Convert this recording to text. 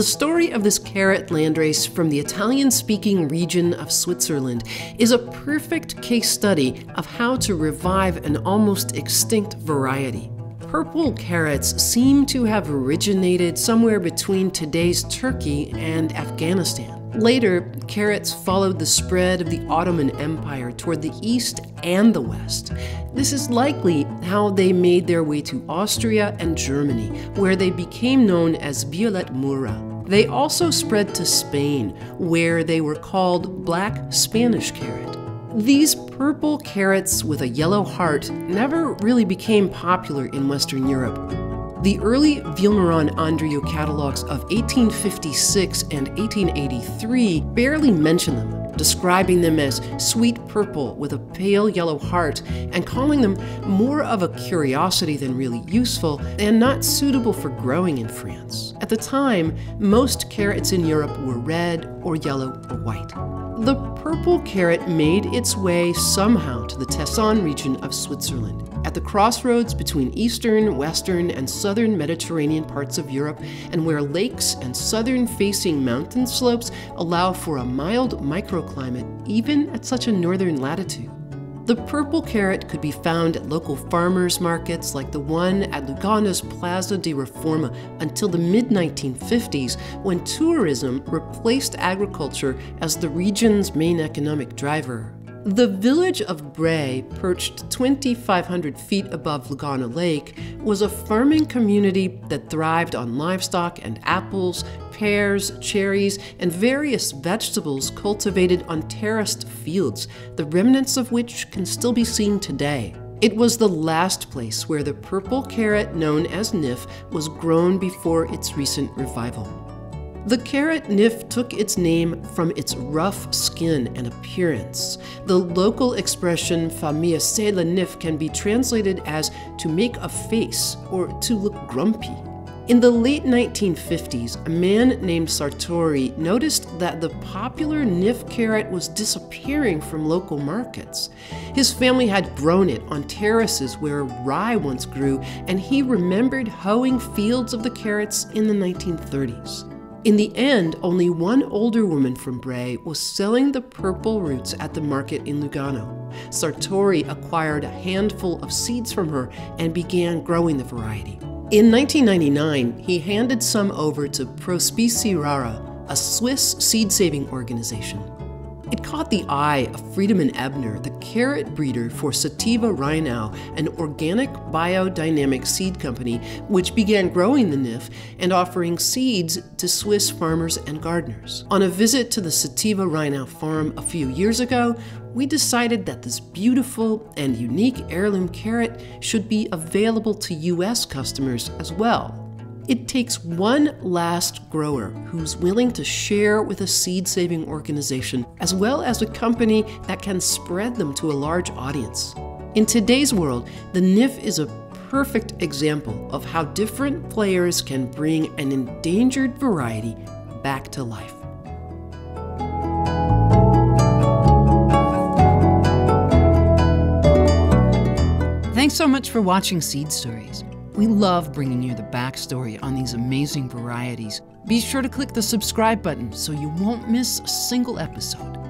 The story of this carrot landrace from the Italian speaking region of Switzerland is a perfect case study of how to revive an almost extinct variety. Purple carrots seem to have originated somewhere between today's Turkey and Afghanistan. Later, carrots followed the spread of the Ottoman Empire toward the east and the west. This is likely how they made their way to Austria and Germany, where they became known as Violet Mura. They also spread to Spain, where they were called black Spanish carrot. These purple carrots with a yellow heart never really became popular in Western Europe. The early Vilmorin Andrieux catalogues of 1856 and 1883 barely mention them, describing them as sweet purple with a pale yellow heart and calling them more of a curiosity than really useful and not suitable for growing in France. At the time, most carrots in Europe were red or yellow or white. The purple carrot made its way somehow to the Tessin region of Switzerland at the crossroads between eastern, western, and southern Mediterranean parts of Europe, and where lakes and southern facing mountain slopes allow for a mild microclimate even at such a northern latitude. The purple carrot could be found at local farmers markets like the one at Lugano's Plaza di Reforma until the mid 1950s when tourism replaced agriculture as the region's main economic driver. The village of Brè, perched 2,500 feet above Lugano Lake, was a farming community that thrived on livestock and apples, pears, cherries, and various vegetables cultivated on terraced fields, the remnants of which can still be seen today. It was the last place where the purple carrot known as Gniff was grown before its recent revival. The carrot Gniff took its name from its rough skin and appearance. The local expression famille c'est le nif can be translated as to make a face or to look grumpy. In the late 1950s, a man named Sartori noticed that the popular Gniff carrot was disappearing from local markets. His family had grown it on terraces where rye once grew, and he remembered hoeing fields of the carrots in the 1930s. In the end, only one older woman from Brè was selling the purple roots at the market in Lugano. Sartori acquired a handful of seeds from her and began growing the variety. In 1999, he handed some over to ProSpecieRara, a Swiss seed saving organization. It caught the eye of Friedemann Ebner, the carrot breeder for Sativa Rheinau, an organic biodynamic seed company which began growing the Gniff and offering seeds to Swiss farmers and gardeners. On a visit to the Sativa Rheinau farm a few years ago, we decided that this beautiful and unique heirloom carrot should be available to U.S. customers as well. It takes one last grower who's willing to share with a seed saving organization, as well as a company that can spread them to a large audience. In today's world, the Gniff is a perfect example of how different players can bring an endangered variety back to life. Thanks so much for watching Seed Stories. We love bringing you the backstory on these amazing varieties. Be sure to click the subscribe button so you won't miss a single episode.